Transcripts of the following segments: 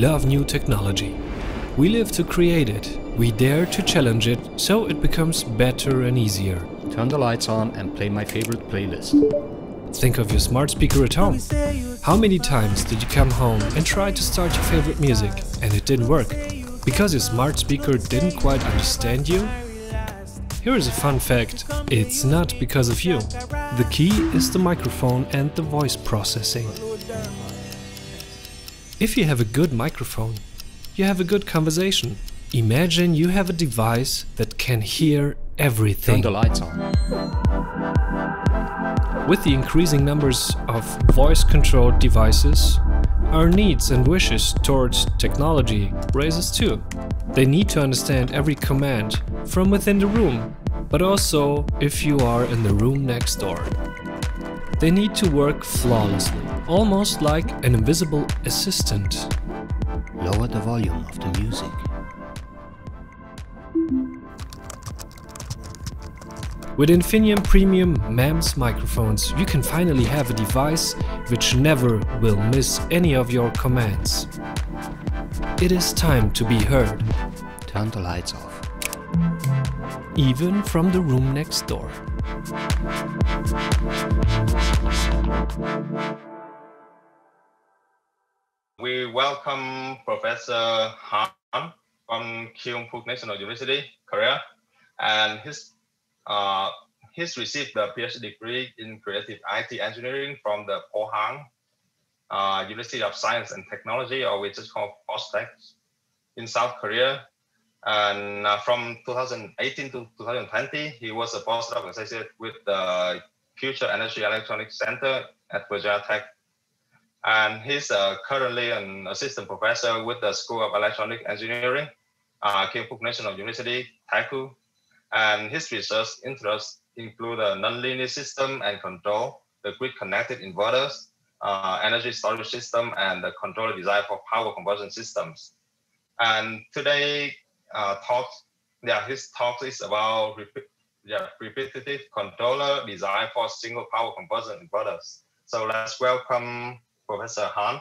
love new technology. We live to create it. We dare to challenge it so it becomes better and easier. Turn the lights on and play my favorite playlist. Think of your smart speaker at home. How many times did you come home and try to start your favorite music and it didn't work? Because your smart speaker didn't quite understand you? Here is a fun fact it's not because of you. The key is the microphone and the voice processing. If you have a good microphone, you have a good conversation. Imagine you have a device that can hear everything. Turn the lights on. With the increasing numbers of voice controlled devices, our needs and wishes towards technology raises too. They need to understand every command from within the room, but also if you are in the room next door. They need to work flawlessly, almost like an invisible assistant. Lower the volume of the music. With Infineon Premium MEMS microphones, you can finally have a device which never will miss any of your commands. It is time to be heard, Turn the lights off. even from the room next door. We welcome Professor Han from Kyungpook National University, Korea, and his uh, he's received the PhD degree in creative IT engineering from the Pohang uh, University of Science and Technology, or which is called POSTECH, in South Korea. And uh, from 2018 to 2020, he was a postdoc associate with the Future Energy Electronics Center at Virginia Tech and he's uh, currently an assistant professor with the School of Electronic Engineering, uh, Kyungpook National University, Daegu. And his research interests include a nonlinear system and control, the grid-connected inverters, uh, energy storage system, and the controller design for power conversion systems. And today, uh, talk, yeah, his talk is about yeah, repetitive controller design for single power conversion inverters. So let's welcome Professor Han.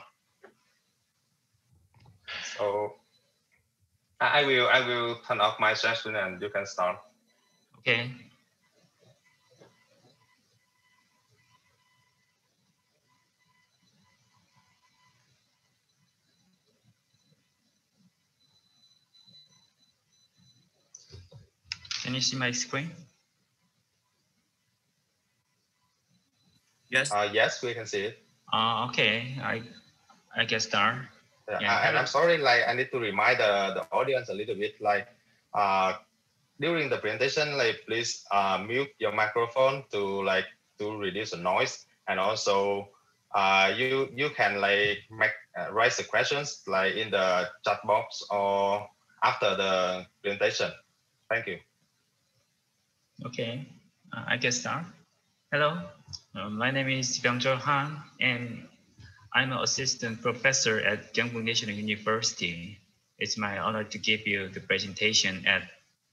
So I will I will turn off my session and you can start. Okay. Can you see my screen? Yes. Uh, yes, we can see it. Uh, okay. I I get start. Yeah, Yeah, and I'm sorry, like I need to remind the, the audience a little bit, like uh, during the presentation, like please uh, mute your microphone to like to reduce the noise, and also uh, you you can like make uh, raise the questions like in the chat box or after the presentation. Thank you. Okay. Uh, I get start. Hello. Uh, my name is Byeongcheol Han, and I'm an assistant professor at Kyungpook National University. It's my honor to give you the presentation at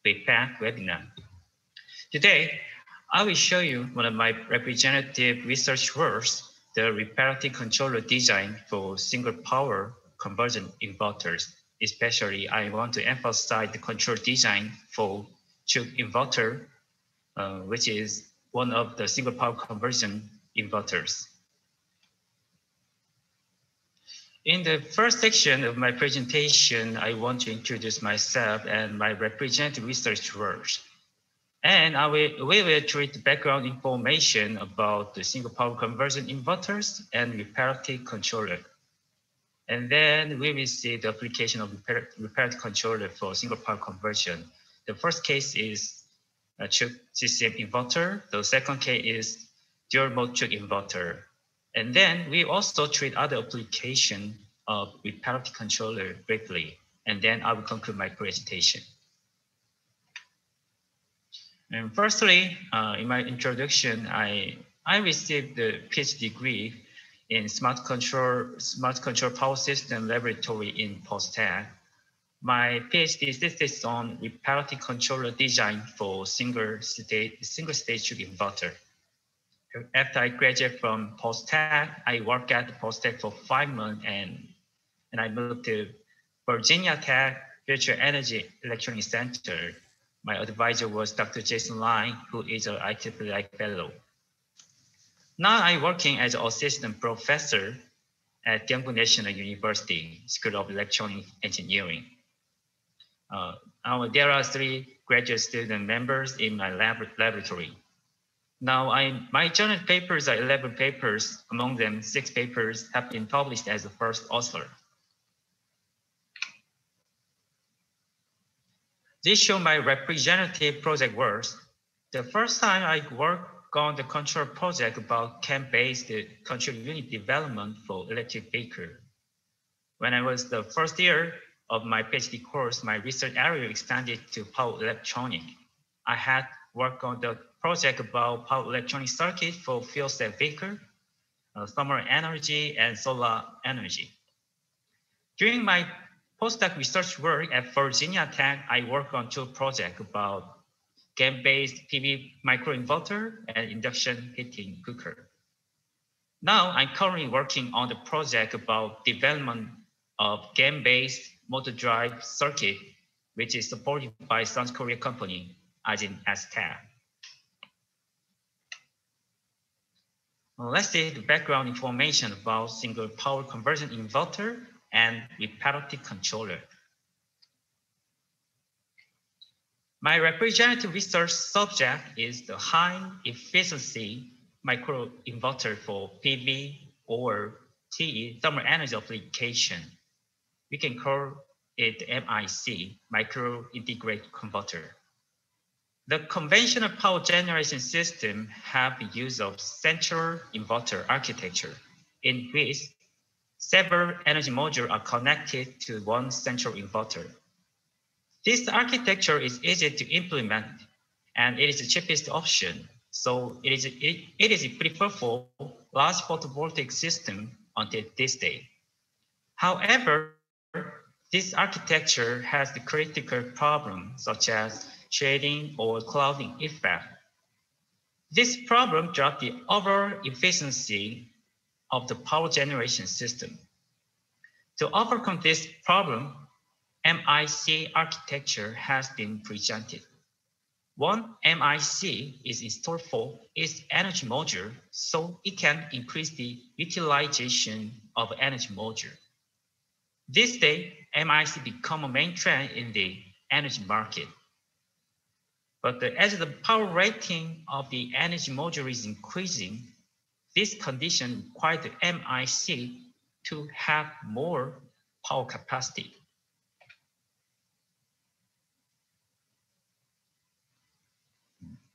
PAC webinar. Today, I will show you one of my representative research works, the repetitive controller design for single power conversion inverters. Especially, I want to emphasize the control design for Cuk inverter, uh, which is one of the single power conversion inverters. In the first section of my presentation, I want to introduce myself and my representative research work. And I will, we will treat background information about the single power conversion inverters and repetitive controller. And then we will see the application of repar- repetitive controller for single power conversion. The first case is a Cuk CCM inverter. The second case is dual mode Cuk inverter. And then we also treat other application of repetitive controller briefly. And then I will conclude my presentation. And firstly, uh, in my introduction, I, I received the PhD degree in smart control, smart control power system laboratory in POSTECH. My PhD thesis on repetitive controller design for single state, single stage inverter. After I graduated from POSTECH, I worked at POSTECH for five months and and I moved to Virginia Tech Future Energy Electronic Center. My advisor was Dr. Jason Lai, who is an IEEE fellow. Now I'm working as an assistant professor at Kyungpook National University School of Electronic Engineering. Uh, our, there are three graduate student members in my lab, laboratory. Now, I, my journal papers are 11 papers. Among them, six papers have been published as the first author. This shows my representative project works. The first time I worked on the control project about camp-based control unit development for electric vehicle. When I was the first year of my PhD course, my research area expanded to power electronic. I had worked on the project about power electronic circuit for fuel cell vehicle, uh, thermal energy, and solar energy. During my postdoc research work at Virginia Tech, I worked on two projects about GaN-based PV microinverter and induction heating cooker. Now I'm currently working on the project about development of GaN-based motor drive circuit, which is supported by South Korea company, as in. Well, let's see the background information about single power conversion inverter and repetitive controller. My representative research subject is the high efficiency microinverter for PV or TE thermal energy application. We can call it MIC, micro integrated converter. The conventional power generation system have the use of central inverter architecture in which several energy modules are connected to one central inverter. This architecture is easy to implement and it is the cheapest option. So it is, it, it is preferred for large photovoltaic system until this day. However, this architecture has the critical problem, such as shading or clouding effect. This problem dropped the overall efficiency of the power generation system. To overcome this problem, MIC architecture has been presented. One MIC is installed for its energy module, so it can increase the utilization of energy module. This day, MIC become a main trend in the energy market. But the, as the power rating of the energy module is increasing, this condition requires the MIC to have more power capacity.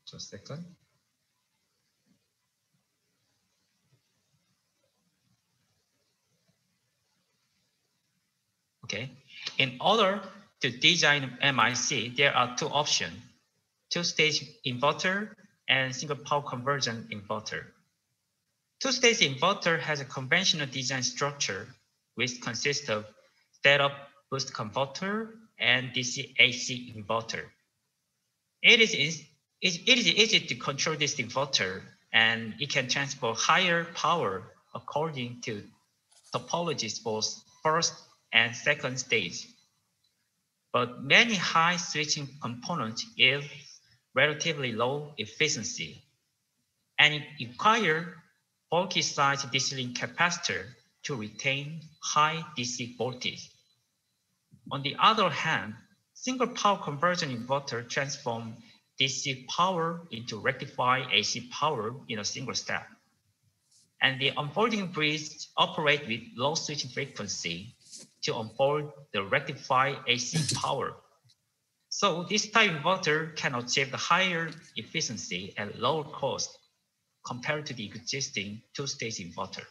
Just a second. Okay, in order to design MIC, there are two options, two-stage inverter and single power conversion inverter. Two-stage inverter has a conventional design structure which consists of step-up boost converter and DC AC inverter. It is, it is easy to control this inverter and it can transfer higher power according to topologies for first and second stage. But many high switching components is relatively low efficiency and it requires bulky size DC capacitor to retain high DC voltage. On the other hand, single power conversion inverter transform DC power into rectified AC power in a single step. And the unfolding bridge operate with low switching frequency to onboard the rectified AC power. So this type inverter can achieve the higher efficiency at lower cost compared to the existing two-stage inverter.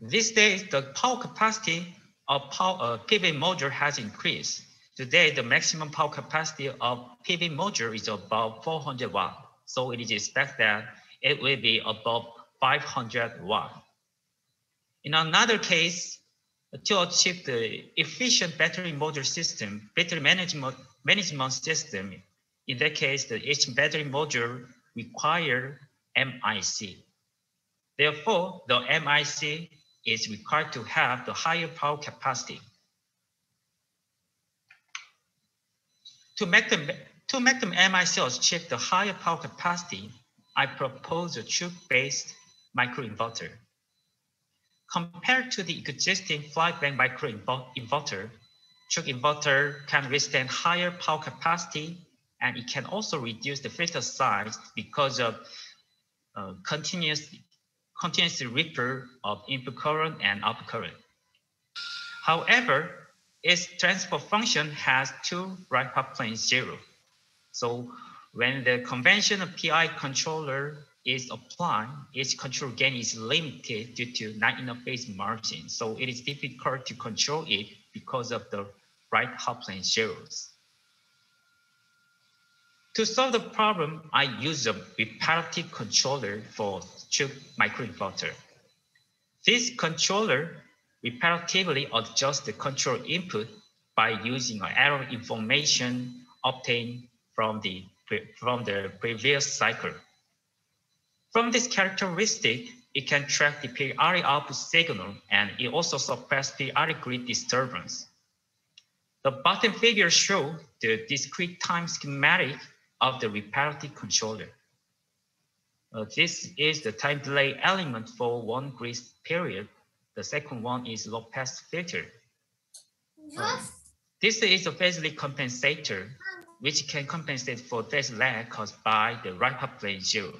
These days, the power capacity of power, uh, PV module has increased. Today, the maximum power capacity of PV module is about 400 watt. So it is expected that it will be above 500 watt. In another case, to achieve the efficient battery module system, battery management, management system, in that case, the each battery module require MIC. Therefore, the MIC is required to have the higher power capacity. To make the, to make the MIC achieve the higher power capacity, I propose a Cuk-based microinverter. Compared to the existing flyback microinverter, Cuk inverter can withstand higher power capacity and it can also reduce the filter size because of uh, continuous, continuous ripple of input current and output current. However, its transfer function has two right half planes zero. So when the conventional PI controller is applied, its control gain is limited due to non-interface margin. So it is difficult to control it because of the right half plane zeros. To solve the problem, I use a repetitive controller for Cuk microinverter. This controller repetitively adjusts the control input by using error information obtained from the, from the previous cycle. From this characteristic, it can track the periodic output signal and it also suppresses periodic grid disturbance. The bottom figure shows the discrete time schematic of the repetitive controller. Uh, this is the time delay element for one grid period. The second one is low pass filter. Um, this is a phase lag compensator, which can compensate for phase lag caused by the right half plane zero.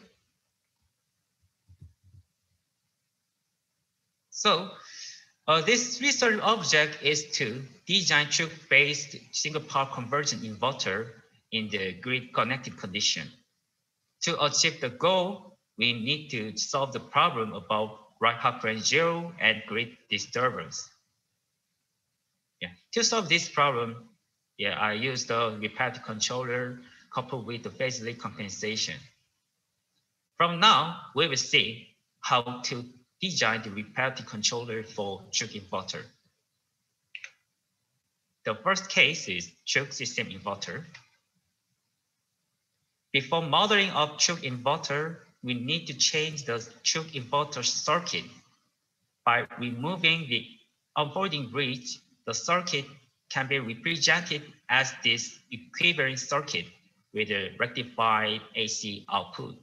So uh, this research object is to design Cuk-based single power conversion inverter in the grid connected condition. To achieve the goal, we need to solve the problem about right half plane zero and grid disturbance. Yeah. To solve this problem, yeah, I use the repetitive controller coupled with the phase lag compensation. From now, we will see how to design the repetitive controller for Cuk inverter. The first case is Cuk CCM inverter. Before modeling of Cuk inverter, we need to change the Cuk inverter circuit. By removing the unfolding bridge, the circuit can be represented as this equivalent circuit with a rectified AC output.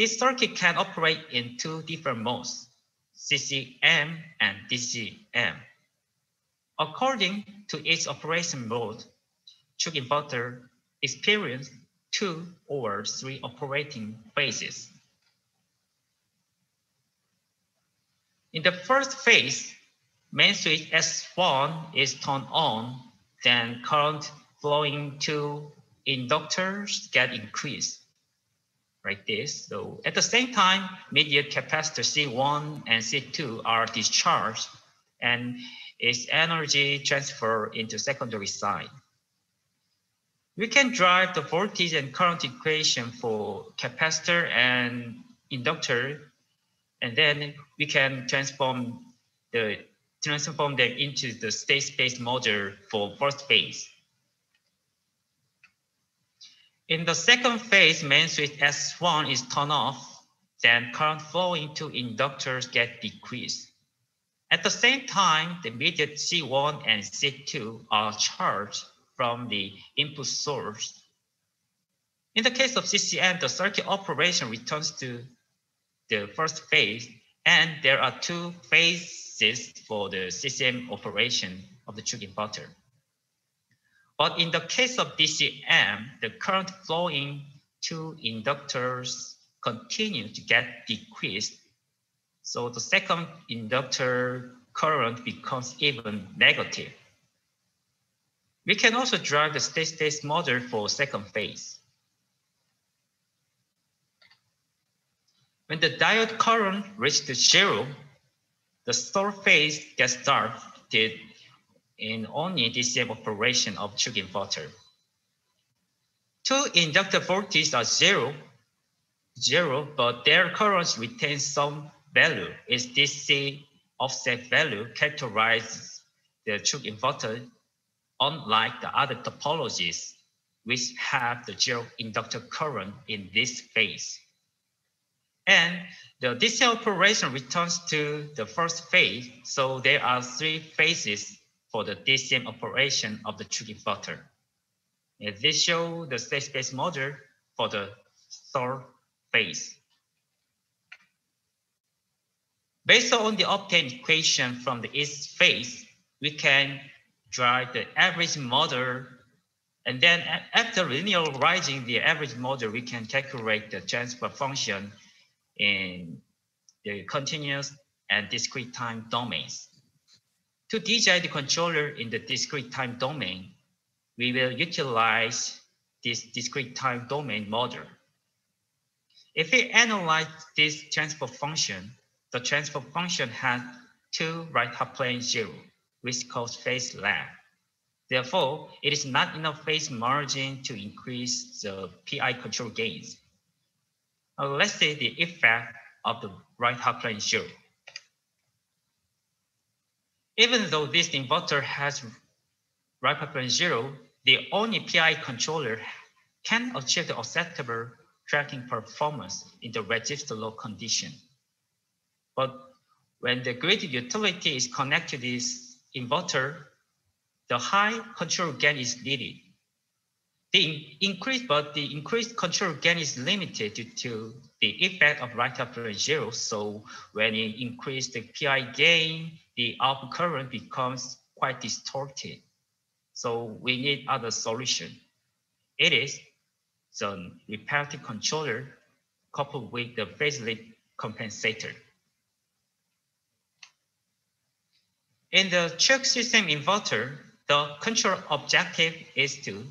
This circuit can operate in two different modes, CCM and DCM. According to its operation mode, Cuk inverter experience two or three operating phases. In the first phase, main switch S1 is turned on, then current flowing to inductors get increased like this. So at the same time, immediate capacitor C1 and C2 are discharged and its energy transfer into secondary side. We can drive the voltage and current equation for capacitor and inductor, and then we can transform the transform them into the state space model for first phase. In the second phase, main switch S1 is turned off, then current flow into inductors get decreased. At the same time, the immediate C1 and C2 are charged from the input source. In the case of CCM, the circuit operation returns to the first phase, and there are two phases for the CCM operation of the Cuk inverter. But in the case of DCM, the current flowing to inductors continue to get decreased. So the second inductor current becomes even negative. We can also drive the state space model for second phase. When the diode current reaches zero, the third phase gets started in only DCM operation of Cuk inverter. Two inductor voltages are zero, zero, but their currents retain some value. Is DC offset value characterizes the Cuk inverter unlike the other topologies which have the zero inductor current in this phase. And the DC operation returns to the first phase. So there are three phases for the DCM operation of the Cuk inverter. And this shows the state space model for the third phase. Based on the obtained equation from the east phase, we can draw the average model. And then after linearizing the average model, we can calculate the transfer function in the continuous and discrete time domains. To design the controller in the discrete time domain, we will utilize this discrete time domain model. If we analyze this transfer function, the transfer function has two right half plane zero, which causes phase lag. Therefore, it is not enough phase margin to increase the PI control gains. Uh, let's say the effect of the right half plane zero. Even though this inverter has plane zero, the only PI controller can achieve the acceptable tracking performance in the register load condition. But when the grid utility is connected to this inverter, the high control gain is needed. The increase, but the increased control gain is limited to, to the effect of right after zero. So when you increase the PI gain, the output current becomes quite distorted. So we need other solution. It is the repetitive controller coupled with the phase lead compensator. In the Cuk CCM inverter, the control objective is to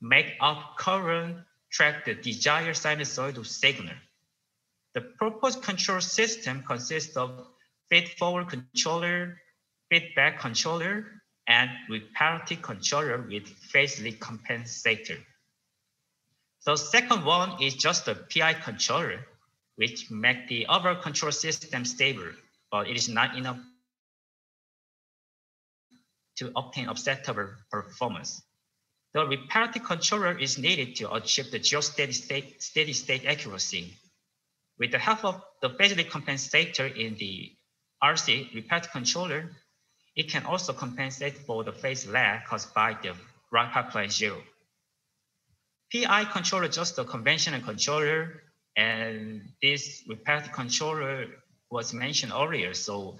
make up current track the desired sinusoidal signal. The proposed control system consists of feed-forward controller, feedback controller, and repetitive controller with phase lead compensator. The second one is just the PI controller, which make the overall control system stable, but it is not enough to obtain acceptable performance. The repetitive controller is needed to achieve the geosteady state, steady state accuracy. With the help of the phase lead compensator in the RC repeat controller, it can also compensate for the phase lag caused by the right pipeline zero. PI controller just a conventional controller, and this repeat controller was mentioned earlier. So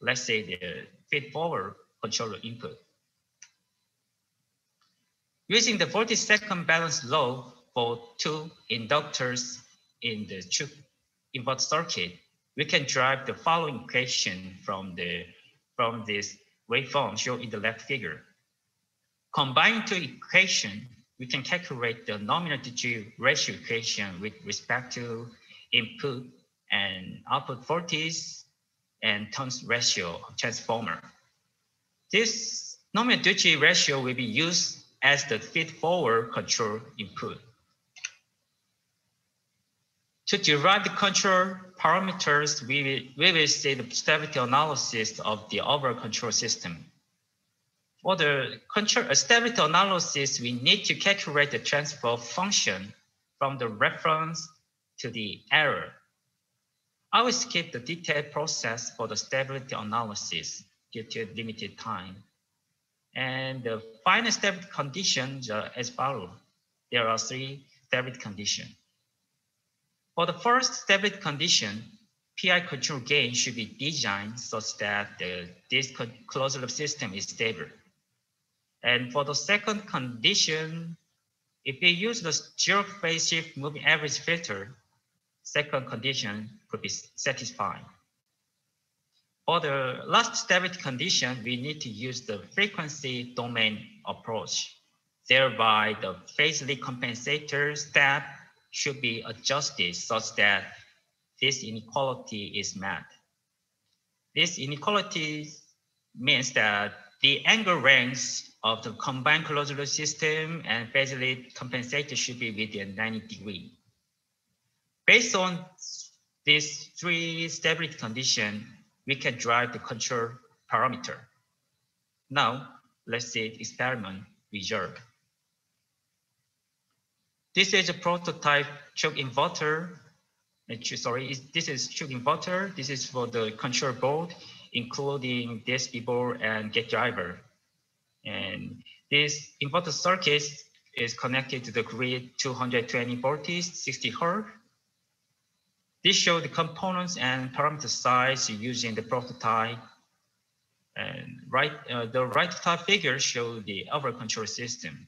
let's say the feed forward controller input. Using the volt-second balance law for two inductors in the Cuk inverter circuit, we can drive the following equation from the from this waveform shown in the left figure. Combining two equations, we can calculate the nominal duty ratio equation with respect to input and output voltage and turns ratio of transformer. This nominal duty ratio will be used as the feed-forward control input. To derive the control parameters, we will, we will see the stability analysis of the overall control system. For the control uh, stability analysis, we need to calculate the transfer function from the reference to the error. I will skip the detailed process for the stability analysis due to limited time. And the final stability conditions are as follows. There are three stability conditions. For the first stability condition, PI control gain should be designed such that the, this closed loop system is stable. And for the second condition, if we use the zero phase shift moving average filter, second condition could be satisfied. For the last stability condition, we need to use the frequency domain approach. Thereby, the phase lead compensator step should be adjusted such that this inequality is met. This inequality means that the angle range of the combined closed loop system and lead compensator should be within 90 degree. Based on these three stability conditions, we can drive the control parameter. Now, let's see experiment result. This is a prototype choke inverter. sorry, this is Cuk inverter. This is for the control board, including DSP board and gate driver. And this inverter circuit is connected to the grid 220 volts, 60 hertz. This shows the components and parameter size using the prototype. And right, uh, the right top figure shows the overall control system.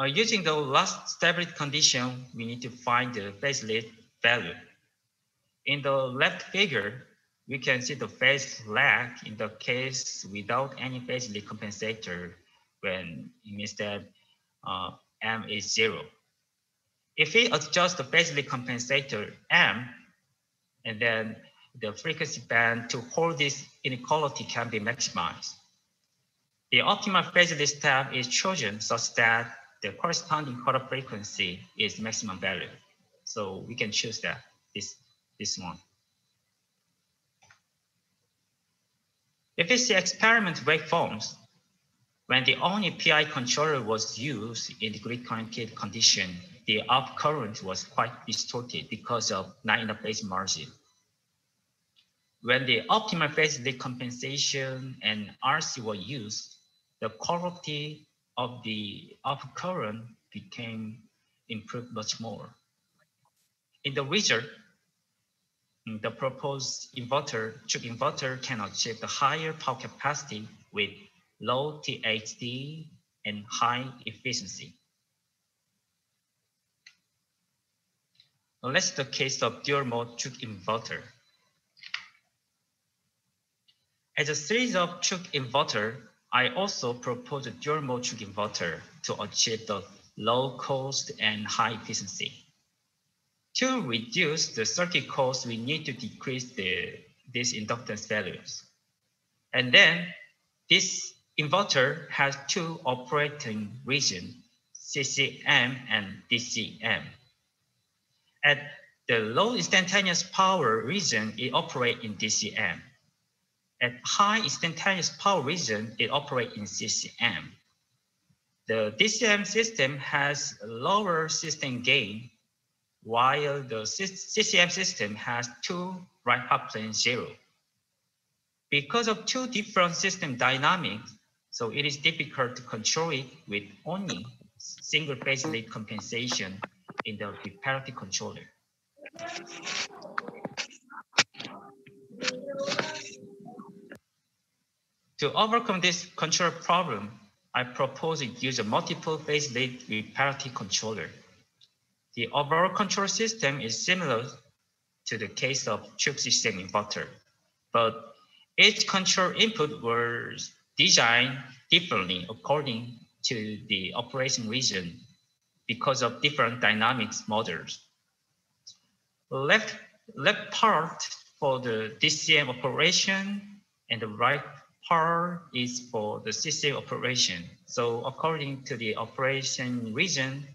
Uh, using the last stability condition, we need to find the phase lead value. In the left figure, we can see the phase lag in the case without any phase lead compensator when it means that uh, M is zero. If we adjust the phase lead compensator M, and then the frequency band to hold this inequality can be maximized. The optimal phase lead step is chosen such that the corresponding quarter frequency is maximum value. So we can choose that, this, this one. If we see experiment waveforms, when the only PI controller was used in the grid connected condition, the up current was quite distorted because of phase margin. When the optimal phase lead compensation and RC were used, the quality of the up current became improved much more. In the result, mm, the proposed inverter, Cuk inverter can achieve the higher power capacity with low THD and high efficiency. Let's the case of dual mode Cuk inverter. As a series of Cuk inverter, I also propose a dual Cuk inverter to achieve the low cost and high efficiency. To reduce the circuit cost, we need to decrease the, these inductance values. And then this inverter has two operating regions, CCM and DCM. At the low instantaneous power region, it operates in DCM. At high instantaneous power region, it operates in CCM. The DCM system has lower system gain, while the CCM system has two right half plane zero. Because of two different system dynamics, so it is difficult to control it with only single phase lead compensation in the biparity controller. To overcome this control problem, I propose to use a multiple phase lead parity controller. The overall control system is similar to the case of Cuk CCM inverter, but each control input was designed differently according to the operation region because of different dynamics models. Left, left part for the DCM operation and the right part is for the CCM operation. So according to the operation region,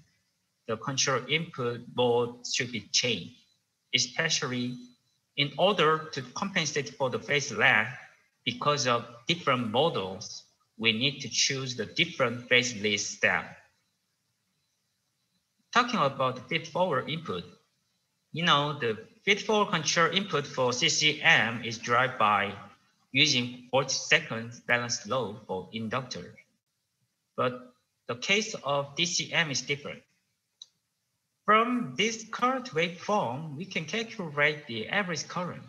the control input mode should be changed, especially in order to compensate for the phase lag because of different models, we need to choose the different phase lead step. Talking about the feed-forward input, you know, the feed-forward control input for CCM is derived by using volt-seconds balanced load for inductor. But the case of DCM is different. From this current waveform, we can calculate the average current.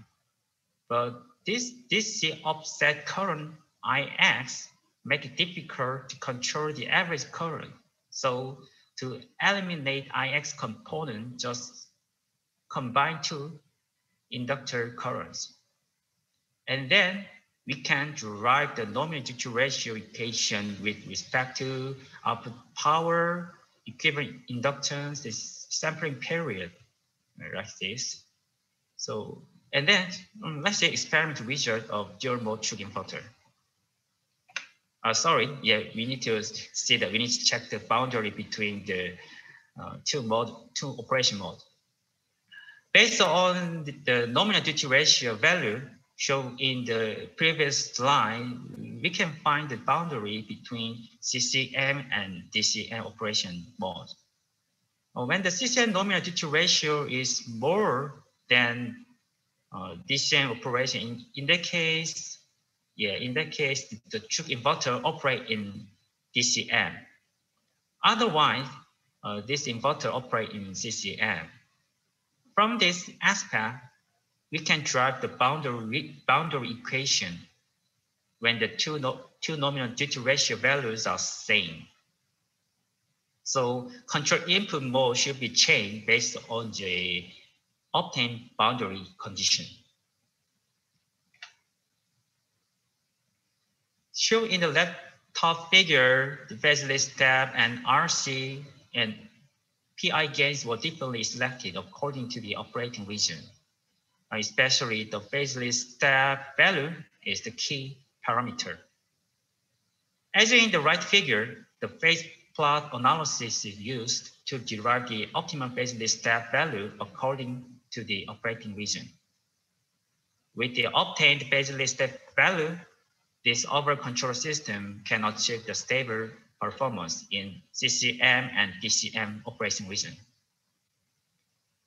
But this DC offset current IX make it difficult to control the average current. So to eliminate IX component, just combine two inductor currents. And then we can derive the nominal duty ratio equation with respect to output power, equivalent inductance, the sampling period, like this. So, and then um, let's say experiment result of dual mode Cuk inverter. Uh, sorry, yeah, we need to see that we need to check the boundary between the uh, two mode, two operation mode. Based on the, the nominal duty ratio value, shown in the previous slide, we can find the boundary between CCM and DCM operation mode. Uh, when the CCM nominal duty ratio is more than uh, DCM operation, in, in that case, yeah, in that case, the Cuk inverter operate in DCM. Otherwise, uh, this inverter operate in CCM. From this aspect, we can drive the boundary, boundary equation when the two, no, two nominal duty ratio values are same. So control input mode should be changed based on the obtained boundary condition. Shown in the left top figure, the phase step and RC and PI gains were differently selected according to the operating region. Especially the phase step value is the key parameter. As in the right figure, the phase plot analysis is used to derive the optimum phase step value according to the operating region. With the obtained phase step value, this overall control system can achieve the stable performance in CCM and DCM operation region.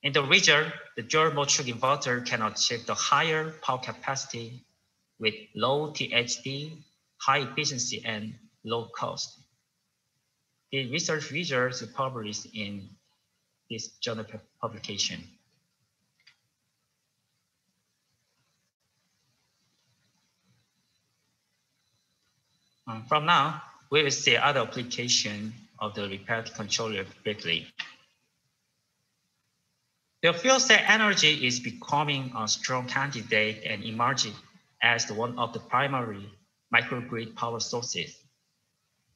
In the region, the dual mode inverter can achieve the higher power capacity with low THD, high efficiency, and low cost. The research results published in this journal publication. Um, from now, we will see other application of the repair controller briefly. The fuel cell energy is becoming a strong candidate and emerging as one of the primary microgrid power sources.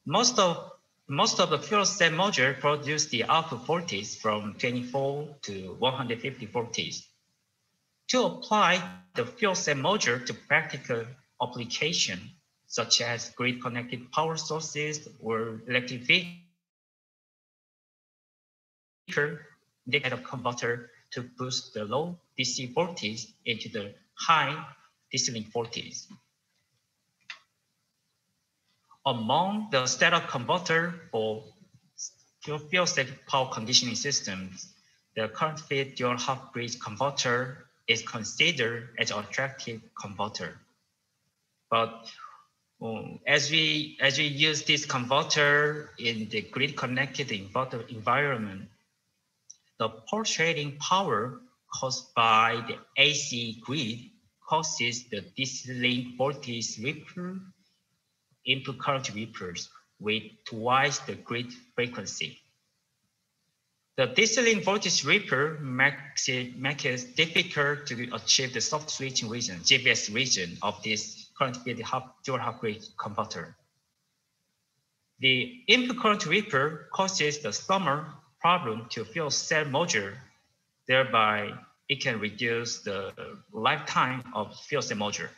Most of, most of the fuel cell module produce the output voltage from 24 to 150 volts. To apply the fuel cell module to practical application, such as grid-connected power sources or electric vehicle, they a converter to boost the low DC voltage into the high DC voltage. Among the standard converter for fuel cell power conditioning systems, the current-fed dual half bridge converter is considered as attractive converter. But um, as we as we use this converter in the grid connected environment, the pulsating power caused by the AC grid causes the DC voltage ripple input current ripples with twice the grid frequency. The DC voltage ripple makes it, makes it difficult to achieve the soft switching region, ZVS region of this current field dual half bridge converter. The input current ripple causes the summer problem to fuel cell module, thereby it can reduce the lifetime of fuel cell module.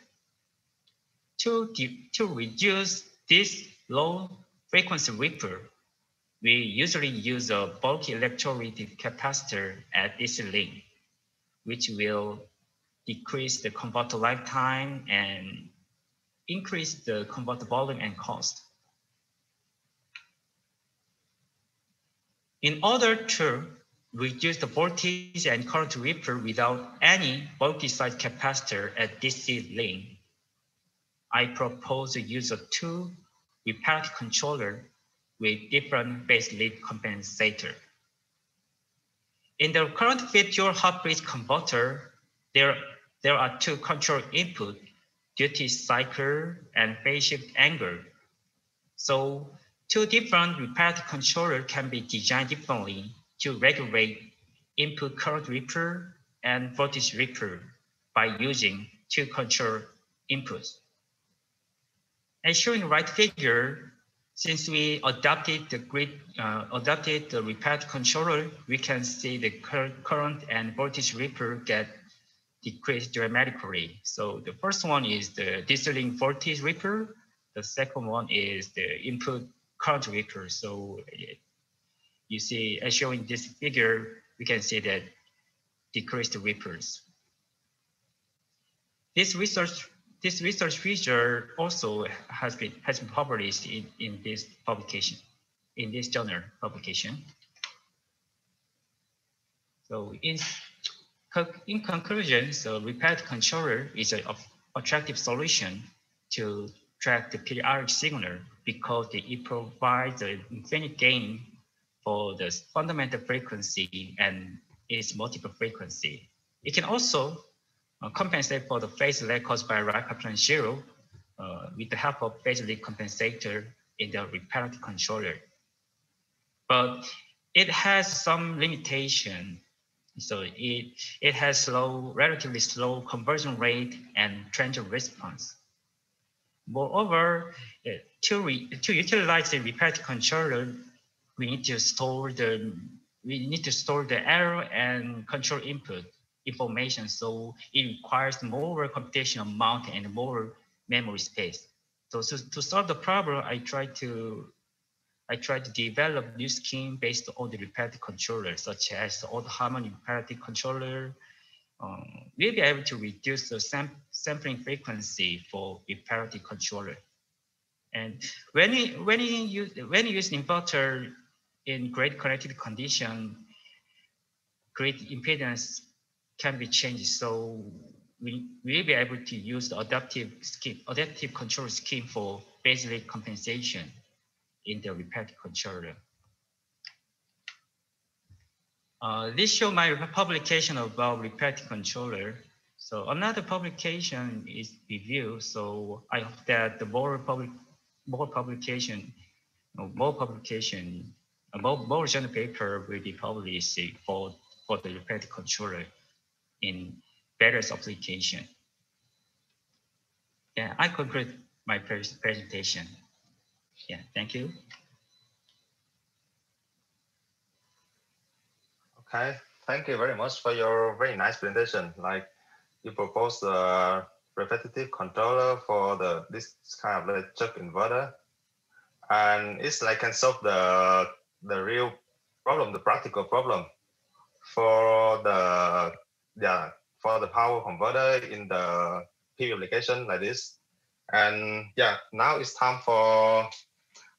To, to reduce this low frequency ripple, we usually use a bulky electrolytic capacitor at this link, which will decrease the converter lifetime and increase the converter volume and cost. In order to reduce the voltage and current ripple without any bulky size capacitor at DC link, I propose to use a two repetitive controller with different phase lead compensator. In the current dual half bridge converter, there, there are two control input duty cycle, and phase shift angle. So two different repetitive controller can be designed differently to regulate input current ripple and voltage ripple by using two control inputs. As shown in the right figure, since we adopted the grid, uh, adopted the repetitive controller, we can see the current and voltage ripple get decreased dramatically. So the first one is the DC voltage ripple. The second one is the input ripple. So you see, as shown in this figure, we can see that decreased ripples. This research, this research feature also has been has been published in, in this publication, in this journal publication. So in, in conclusion, so repetitive controller is an attractive solution to track the periodic signal because it provides an infinite gain for the fundamental frequency and its multiple frequency. It can also uh, compensate for the phase lag caused by right half plane zero uh, with the help of phase lag compensator in the repetitive controller. But it has some limitation. So it, it has slow, relatively slow conversion rate and transient response. Moreover, uh, to, re, to utilize the repetitive controller, we need to store the we need to store the error and control input information. So it requires more computation amount and more memory space. So, so to solve the problem, I try to I try to develop new scheme based on the repetitive controller, such as the odd harmonic repetitive controller. Um, we'll be able to reduce the sam sampling frequency for repetitive controller. And when you when you use when you use inverter in grid connected condition, grid impedance can be changed. So we will be able to use the adaptive scheme, adaptive control scheme for phase lead compensation in the repetitive controller. Uh, this show my publication about repetitive controller. So another publication is review. So I hope that the more public, more publication, more publication, more, more journal paper will be published for for the repetitive controller in various application. Yeah, I conclude my presentation. Yeah, thank you. Okay, thank you very much for your very nice presentation. Like you propose the repetitive controller for the this kind of like Cuk inverter, and it's like can solve the the real problem, the practical problem for the yeah for the power converter in the PV application like this. And yeah, now it's time for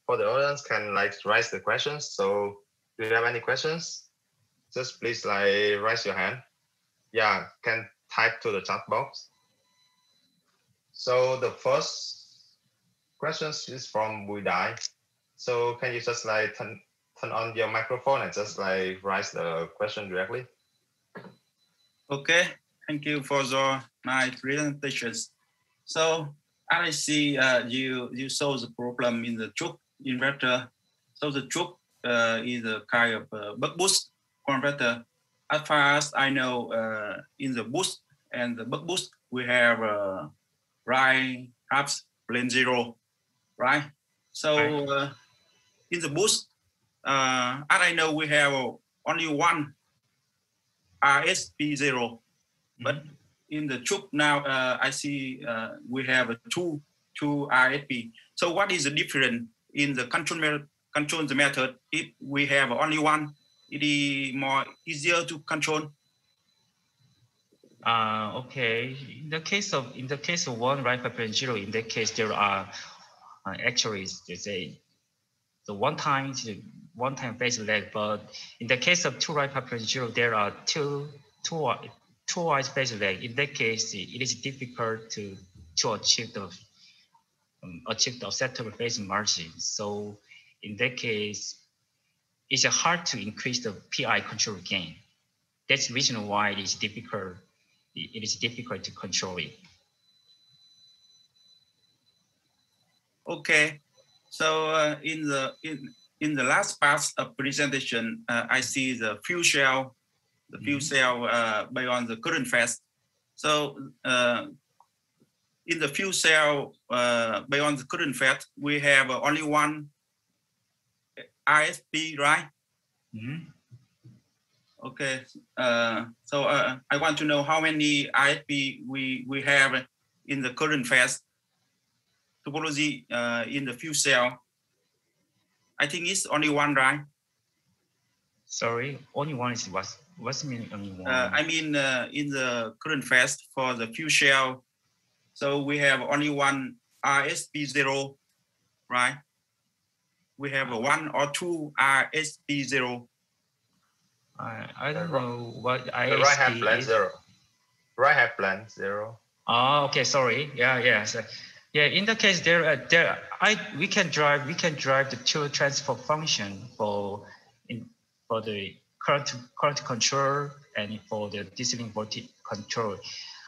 for the audience can like raise the questions. So do you have any questions? Just please like raise your hand. Yeah, can type to the chat box. So the first question is from Budai. So can you just like turn turn on your microphone and just like raise the question directly? Okay, thank you for the nice presentations. So I see uh, you you solve the problem in the Cuk inverter. So the Cuk uh, is a kind of uh, buck boost converter. As far as I know, uh, in the boost and the buck boost, we have uh, right half plane zero, right? So uh, in the boost, uh, as I know, we have only one RHP0, mm-hmm. but in the Cuk now, uh, I see uh, we have a two two RHP. So what is the difference in the control control the method? If we have only one, it is more easier to control. Uh, okay. In the case of in the case of one right zero, in that case there are uh, actually they say the one time one time phase lag, but in the case of two right zero, there are two two two wide phase lag. In that case, it is difficult to to achieve the um, achieve the acceptable phase margin. So in that case, it's hard to increase the PI control gain. That's the reason why it is difficult. It is difficult to control it. Okay, so uh, in the in in the last part of presentation, uh, I see the fuel cell, the fuel mm-hmm. cell uh, on the current-fed. So uh, in the fuel cell uh, based the current-fed, we have only one ISP, right? Mm -hmm. Okay, uh, so uh, I want to know how many ISP we, we have in the current-fed topology uh, in the fuel cell I think it's only one, right? Sorry, only one is what? What's mean only one? Uh, I mean, uh, in the current-fed for the fuel cell, so we have only one RHP0, right? We have a one or two RHP0. I, I don't know what The right hand ISP blend is. zero. Right hand blend zero. Oh, okay, sorry. Yeah, yeah. So, yeah, in the case there, uh, there, I we can drive we can drive the two transfer function for in for the current current control and for the DC-link voltage control.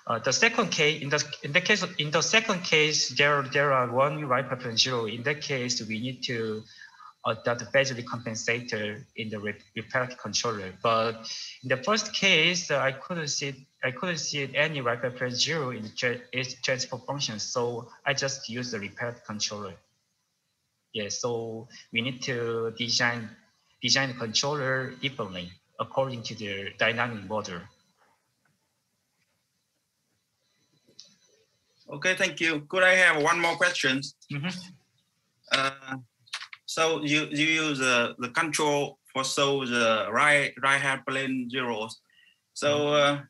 Uh, the second case in the in the case in the second case there there are one right half plane zero. In that case, we need to adopt a phase lead compensator in the re- repetitive controller. But in the first case, uh, I couldn't see I couldn't see any right half plane zero in its transfer function, so I just use the repetitive controller. Yeah, so we need to design design the controller differently according to the dynamic model. Okay, thank you. Could I have one more question? Mhm. Uh, so you you use uh, the control for so the right right hand plane zeros. So uh,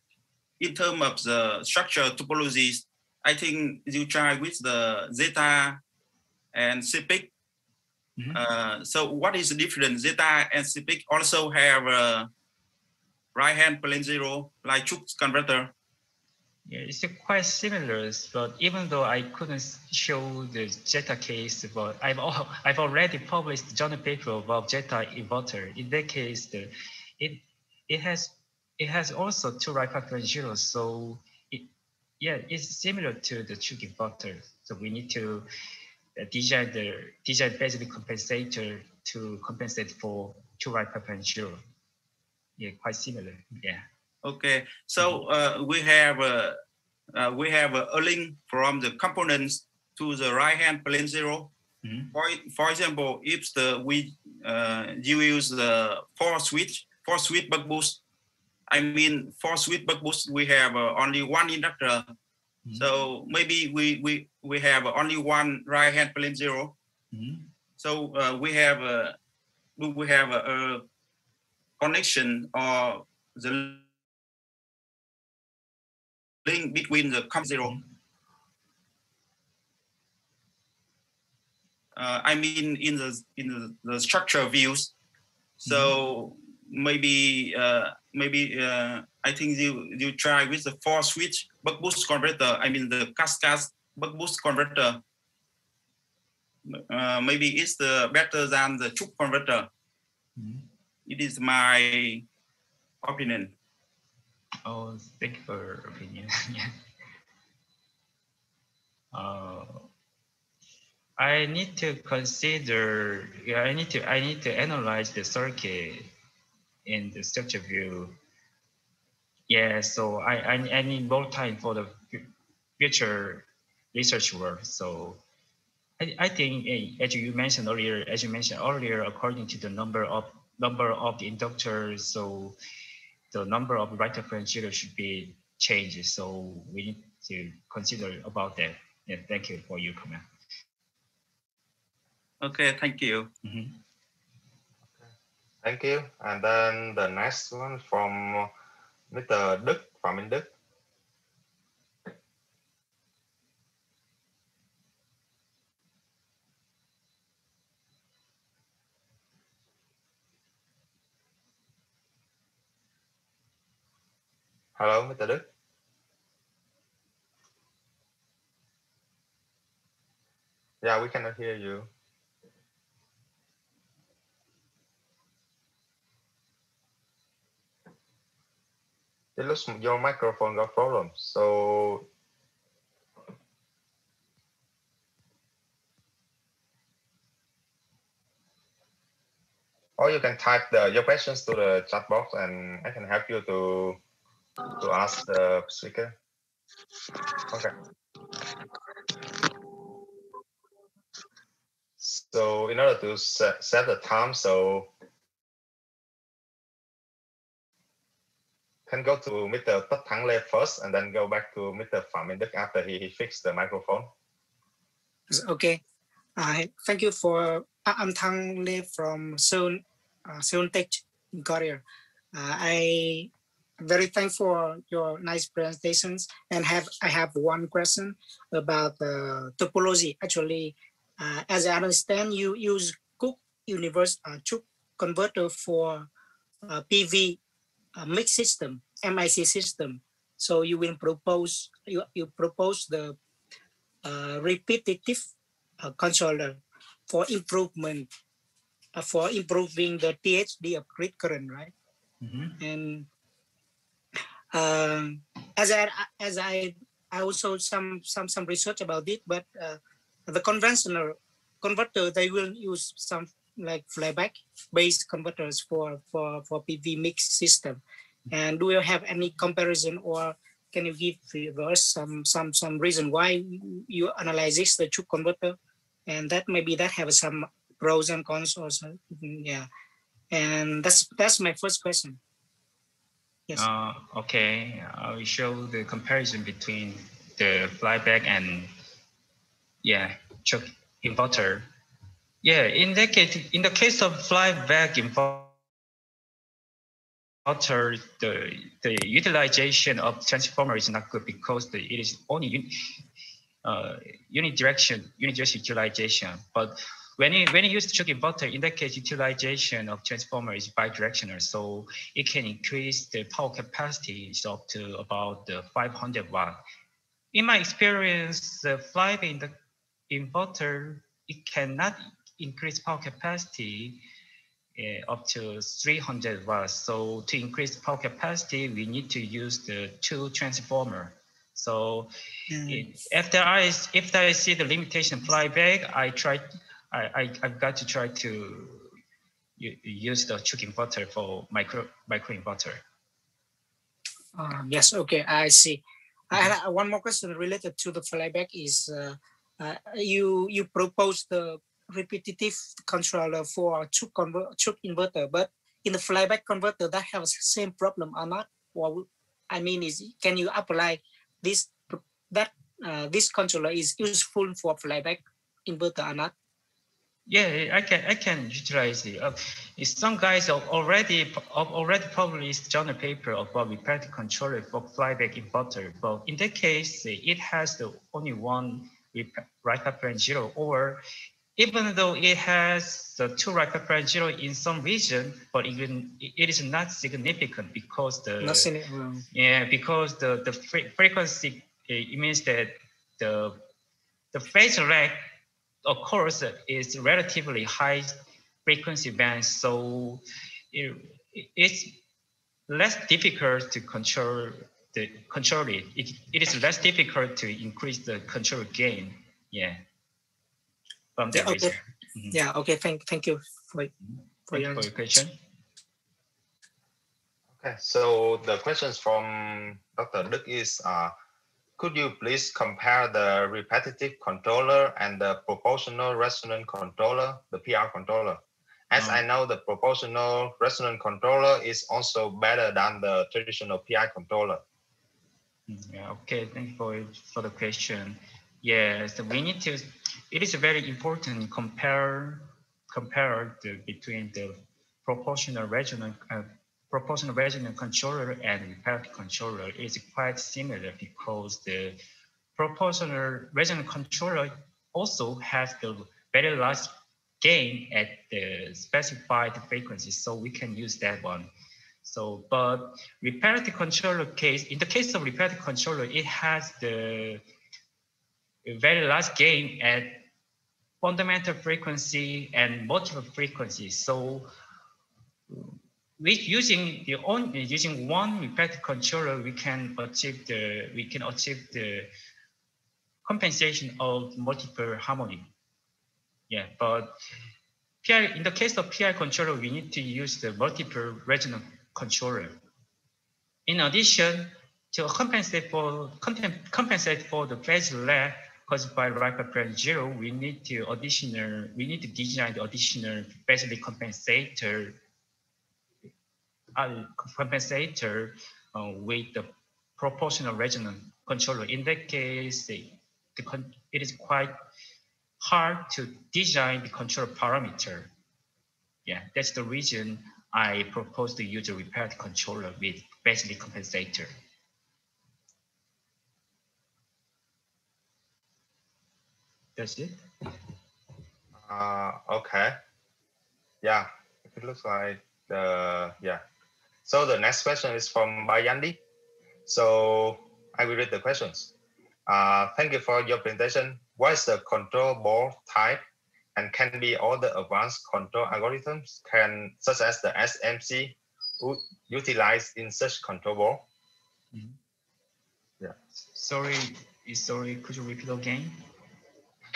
in terms of the structure topologies, I think you try with the zeta and SEPIC. Mhm. Uh, so what is the difference? Zeta and SEPIC also have a right hand plane zero like Cuk's converter. Yeah, it's quite similar, but even though I couldn't show the Zeta case, but I've I've already published journal paper about Zeta inverter. In that case, the it it has it has also two right factor zeros, so it yeah it's similar to the Cuk inverter. So we need to uh, design the design phase lead compensator to compensate for two right factor zero. Yeah, quite similar. Yeah. Okay, so uh, we have uh, uh, we have a link from the components to the right hand plane zero. Mhm. For for example, if the we uh, you use the four switch four switch buck boost, I mean four switch buck boost, we have uh, only one inductor. Mhm. So maybe we we we have only one right hand plane zero. Mhm. So uh, we have a we we have a, a connection or the link between the com zero. Uh, I mean, in the in the, the structure views. So maybe uh, maybe uh, I think you you try with the four switch buck boost converter. I mean the cascade buck boost converter. Uh, maybe it's the better than the Cuk converter. Mhm. It is my opinion. Oh, thank you for your opinion. yeah. Uh, I need to consider. Yeah, I need to. I need to analyze the circuit in the structure view. Yeah, so I I, I need more time for the future research work. So I, I think eh, as you mentioned earlier, as you mentioned earlier, according to the number of number of inductors, so the number of right differentiators should be changed. So we need to consider about that. Yeah, thank you for your comment. Okay, thank you. Mhm. Thank you. And then the next one from Mr. Đức, Phạm Minh Đức. Hello, Mr. Đức. Yeah, we cannot hear you. It looks your microphone got problem. So or you can type the your questions to the chat box and I can help you to to ask the speaker. Okay. So in order to set, set the time, so can go to Mr. Tất Lê first and then go back to Mr. Phạm after he, he fixed the microphone. Okay. Uh, thank you for I- I'm Thang Lê from Seoul, uh, Seoul Tech in Korea. Uh, I very thankful for your nice presentations and have I have one question about the topology. Actually, uh, as I understand, you use Cuk inverter uh, Cuk converter for uh, PV a mix system, MIC system. So you will propose you, you propose the uh, repetitive uh, controller for improvement uh, for improving the THD of grid current, right? Mhm. And um, as I as I I also some some some research about it, but uh, the conventional converter they will use some like flyback based converters for for for PV mix system. And do you have any comparison or can you give us some some some reason why you analyze this the two converter? And that maybe that have some pros and cons also. Yeah. And that's that's my first question yes Uh, okay, I will show the comparison between the flyback and yeah, Cuk inverter. Yeah, in that case, in the case of flyback inverter, the the utilization of transformer is not good because the, it is only uh, unidirection utilization. But when you when you use Cuk inverter, in that case, utilization of transformer is bidirectional, so it can increase the power capacity up to about uh, 500 watt. In my experience, the flyback in the inverter it cannot increase power capacity uh, up to 300 watts. So to increase power capacity, we need to use the two transformer. So Mm. it- after I after I see the limitation flyback, I try I, I I've got to try to use the Cuk inverter for micro micro inverter. Um, yes, okay, I see. I had one more question related to the flyback is uh, uh, you you propose the repetitive controller for Cuk convert Cuk inverter, but in the flyback converter that has the same problem or not? Or I mean, is can you apply this that uh, this controller is useful for flyback inverter or not? Yeah, I can I can utilize it. Uh, some guys have already already published journal paper about repetitive controller for flyback inverter. But in that case, it has the only one right parent zero, or even though it has the two right parent zero in some region, but even it is not significant because the Nothing. yeah, because the the fre- frequency it means that the the phase lag occurs is relatively high frequency band, so it, it's less difficult to control the control it. it. It is less difficult to increase the control gain. Yeah. From that Yeah, reason. okay. Mhm. Yeah. Okay. Thank thank you for for Thank your for your question. Okay, so the questions from Dr. Đức is, uh, could you please compare the repetitive controller and the proportional resonant controller, the PR controller? As Oh. I know, the proportional resonant controller is also better than the traditional PI controller. Mm, Yeah, okay, thank you for, for the question. Yes, we need to, it is very important compare, compare the, between the proportional resonant, uh, proportional resonant controller and repetitive controller is quite similar because the proportional resonant controller also has the very large gain at the specified frequency, so we can use that one. So, but repetitive controller case, in the case of repetitive controller, it has the very large gain at fundamental frequency and multiple frequencies. So, with using the only uh, using one repetitive controller, we can achieve the we can achieve the compensation of multiple harmony. Yeah, but PI, in the case of PI controller, we need to use the multiple regional controller. In addition, to compensate for compen- compensate for the phase lag caused by Riper zero, we need to additional we need to design the additional lag compensator uh, compensator uh, with the proportional resonant controller. In that case, the, the it is quite hard to design the control parameter. Yeah, that's the reason I propose to use a repaired controller with phase lead compensator. That's it. Uh, okay. Yeah, it looks like the, yeah. So the next question is from Bayandi. So I will read the questions. Uh, thank you for your presentation. What is the control board type and can be all the advanced control algorithms can such as the SMC utilized in such control board? Mm -hmm. Yeah. Sorry, sorry, could you repeat again?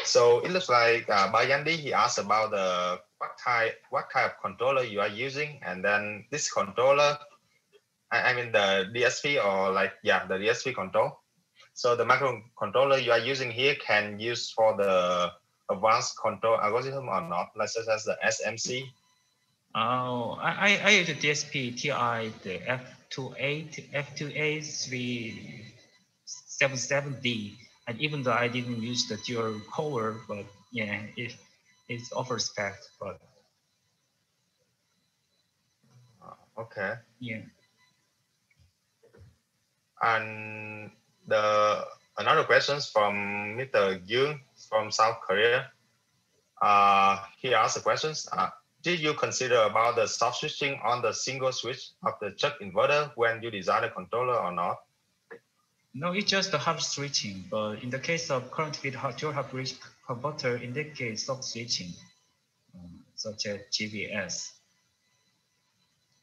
So it looks like uh, Bayandi, he asked about the what type, what kind of controller you are using, and then this controller, I, I mean the DSP or like, yeah, the DSP control. So the microcontroller you are using here can use for the advanced control algorithm or not, like such as the SMC? Oh, I, I use the DSP TI, the F28, F28, 377D. And even though I didn't use the dual core, but yeah, it, it offers spec, but. Okay. Yeah. And the another questions from Mr. Yoon from South Korea. Uh, he asked the questions. Uh, did you consider about the soft switching on the single switch of the Cuk inverter when you design a controller or not? No, it's just the hard switching. But in the case of current-fed dual half bridge converter, in that case, soft switching, um, such as ZVS.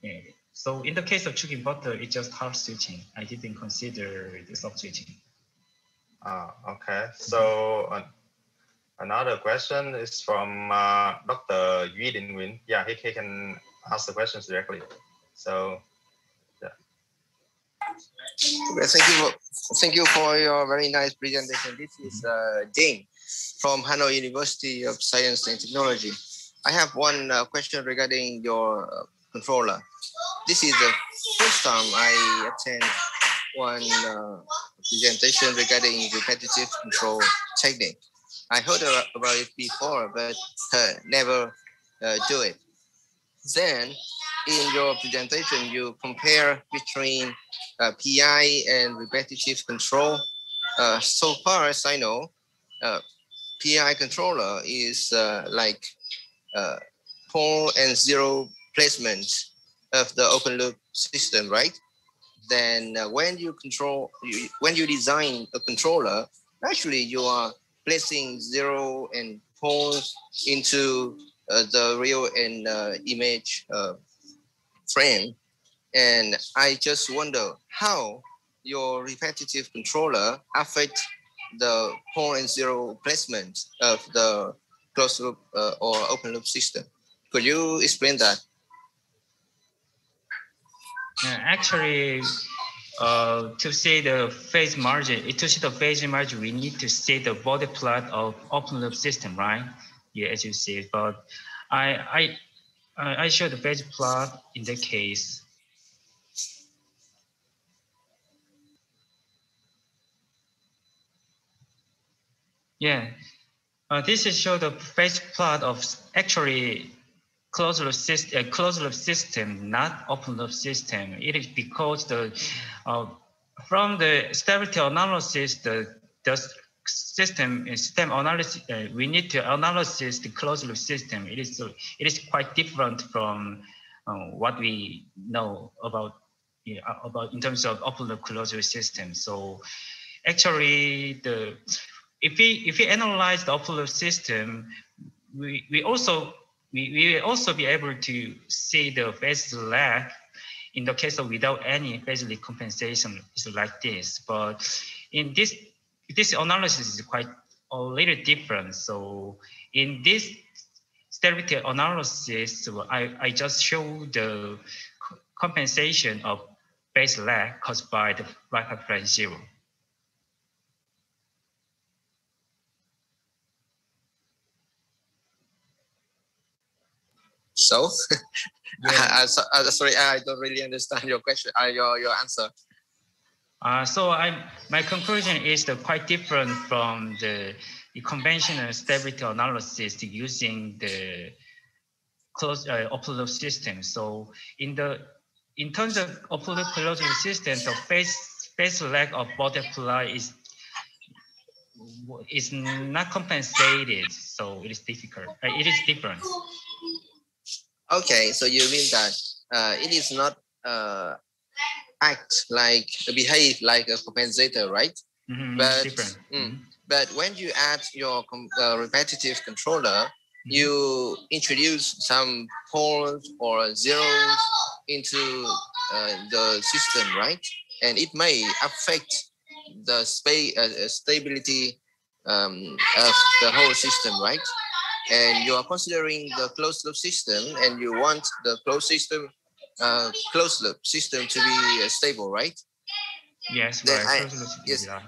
Yeah. So in the case of Cuk inverter, it's just hard switching. I didn't consider the soft switching. Ah, okay. So uh, another question is from uh, Dr. Yu Din Win. Yeah, he, he can ask the questions directly. So, yeah. Okay, thank you. For, thank you for your very nice presentation. This is uh, Jane from Hanoi University of Science and Technology. I have one uh, question regarding your uh, controller. This is the first time I attend one uh, presentation regarding repetitive control technique. I heard about it before, but uh, never uh, do it. Then in your presentation, you compare between uh, PI and repetitive control. Uh, so far as I know, uh, PI controller is uh, like pole and zero placement of the open loop system, right? then uh, when you control, you, when you design a controller, actually you are placing zero and poles into uh, the real and uh, image uh, frame. And I just wonder how your repetitive controller affect the pole and zero placement of the closed loop uh, or open loop system. Could you explain that? actually, uh, to see the phase margin, to see the phase margin, we need to see the Bode plot of open loop system, right? Yeah, as you see, but I I I show the phase plot in the case. Yeah, uh, this is show the phase plot of actually closed loop system, uh, closed loop system, not open loop system. It is because the uh, from the stability analysis, the the system system analysis, uh, we need to analysis the closed loop system. It is it is quite different from uh, what we know about yeah, about in terms of open loop closed loop system. So actually, the if we if we analyze the open system, we we also we, we will also be able to see the phase lag in the case of without any phase compensation is like this. But in this, this analysis is quite a little different. So in this stability analysis, I, I just show the compensation of phase lag caused by the y zero. So, yeah. uh, sorry, I don't really understand your question, uh, your your answer. Uh, so I, my conclusion is quite different from the, the conventional stability analysis using the closed uh, open loop system. So in the in terms of open loop closed loop system, the phase phase lag of butterfly is is not compensated, so it is difficult. Uh, it is different. Okay, so you mean that uh, it is not uh, act like behave like a compensator, right? Mhm, But- different. mm. Mhm. But when you add your uh, repetitive controller, Mhm. you introduce some poles or zeros into uh, the system, right? And it may affect the space uh, stability um, of the whole system, right? And you are considering the closed loop system, and you want the closed system, uh, closed loop system to be uh, stable, right? Yes, Then right. I- yes. yeah.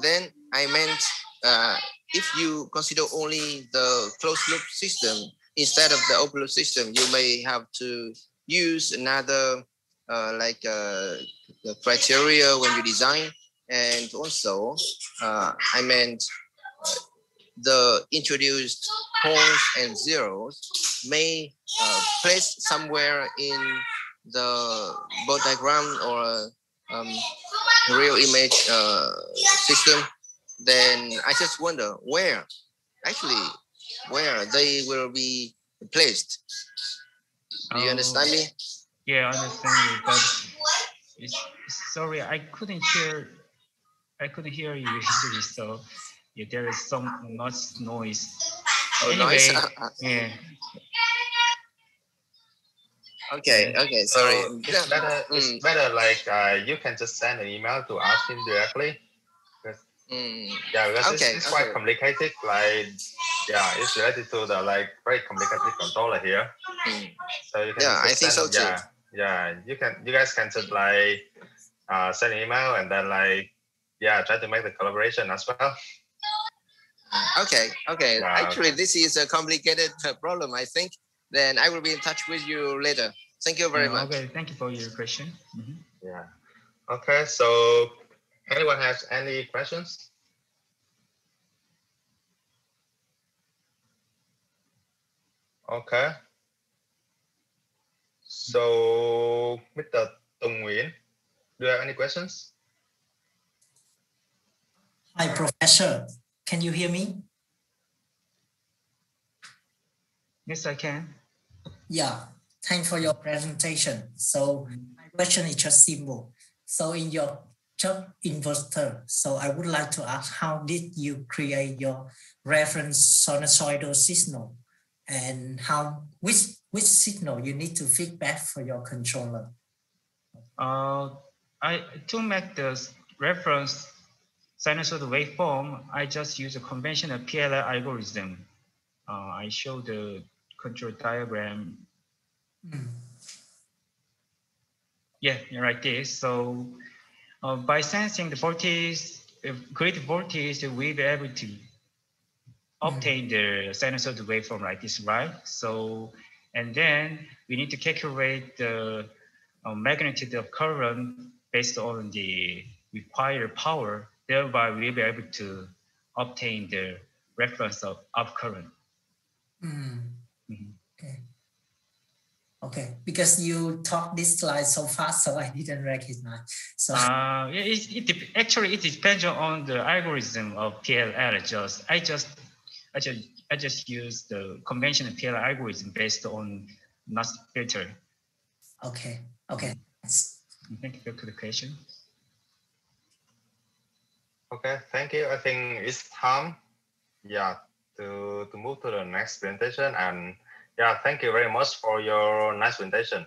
then I meant uh, if you consider only the closed loop system instead of the open loop system, you may have to use another uh, like uh, the criteria when you design. And also, uh, I meant the introduced poles and zeros may uh, place somewhere in the Bode diagram or um, real image uh, system, then I just wonder where, actually, where they will be placed. Do you Oh, understand me? Yeah, I understand you, but sorry, I couldn't hear. I couldn't hear you so yeah, there is some much noise. Oh, Anyway, nice. Yeah, okay, okay, sorry. So it's better. It's Mm. better like uh, you can just send an email to ask him directly. Mm, Yeah, because Okay, it's, it's quite complicated. Like, yeah, it's related to the like very complicated controller here. mm. So you can Yeah, I think so too. Yeah, yeah, you can. You guys can just like uh, send an email and then like yeah, try to make the collaboration as well. Okay, okay. Yeah, Actually, this is a complicated uh, problem, I think. Then I will be in touch with you later. Thank you very yeah, much. Okay, thank you for your question. Mhm. Yeah. Okay. So, anyone has any questions? Okay. So, Mr. Tung Nguyen, do you have any questions? Hi, Professor. Can you hear me? Yes, I can. Yeah. Thanks for your presentation. So my question is just simple. So in your Cuk inverter, so I would like to ask, how did you create your reference sinusoidal signal, and how which which signal you need to feedback for your controller? Uh, I to make the reference sinusoidal waveform, I just use a conventional PLL algorithm. Uh, I show the control diagram. Mm. Yeah, like this. So uh, by sensing the voltage, uh, grid voltage, we'll be able to obtain the sinusoidal waveform like this, right? So, and then we need to calculate the uh, magnitude of current based on the required power. Thereby, we'll be able to obtain the reference of, of current. Mm. Mhm. Okay. Okay, because you talk this slide so fast, so I didn't recognize. So Uh, yeah, it, it actually it depends on the algorithm of PLL. Just I just I just I just use the conventional PLL algorithm based on notch filter. okay, okay. Thank you for the question. Okay. Thank you. I think it's time. Yeah. To to move to the next presentation and yeah, thank you very much for your nice presentation.